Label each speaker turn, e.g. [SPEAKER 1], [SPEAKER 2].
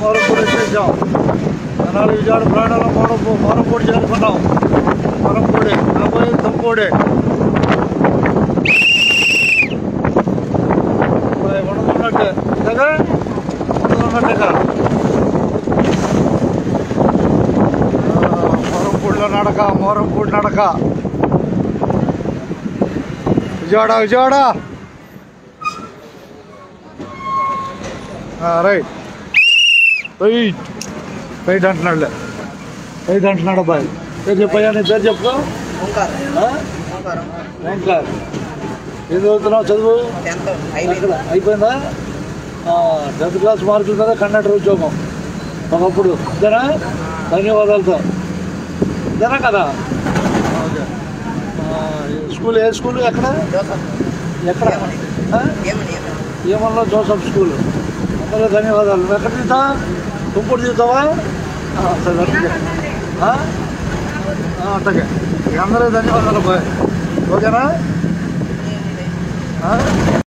[SPEAKER 1] మోరంపూడి వచ్చేసాం జనాలు విజయవాడ ప్రాణాలు మోరంపూ మోరంపూడి చేరుకున్నాం మోరంపూడి కాబోయే తంపూడి ఉండదున్నట్టు కదా ఉండదున్నట్టుగా మోరంపూడిలో నడక మోరంపూడి నడక Vijayawada Vijayawada right. Right. Right అంటున్నాడులే. Right అంటున్నాడు అబ్బాయి. పేరు చెప్పయ్యా నీ పేరు చెప్పు. ఆ? ఓంకార్. ఏం చదువుతున్నావు చదువు? అయిపోయిందా? టెన్త్ క్లాస్ మార్కులు కదా కండక్టర్ ఉద్యోగం. ఒకప్పుడు ఇద్దరా ధన్యవాదాలతో. ఇద్దరా కదా? స్కూల్ ఏ స్కూల్ ఎక్కడ? ఎక్కడ? ఏమన్నా జోసఫ్ స్కూల్? అందరూ ధన్యవాదాలు. నువ్వు ఎక్కడ తీతా తుంపుడు తీస్తావా సరే అట్టగే అందరూ ధన్యవాదాలు బాయ్. ఓకేనా?